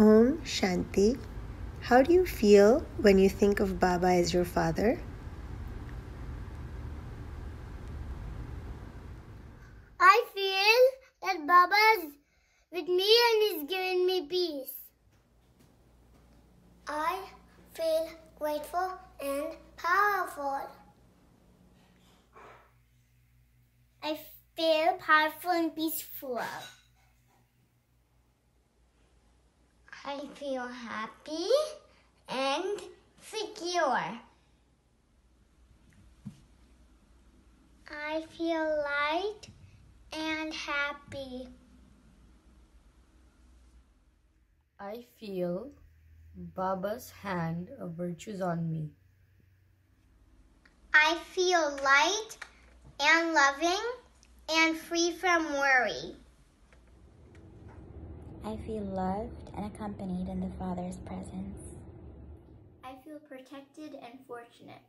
Om Shanti. How do you feel when you think of Baba as your father? I feel that Baba's with me and is giving me peace. I feel grateful and powerful. I feel powerful and peaceful. I feel happy and secure. I feel light and happy. I feel Baba's hand of virtues on me. I feel light and loving and free from worry. I feel loved and accompanied in the Father's presence. I feel protected and fortunate.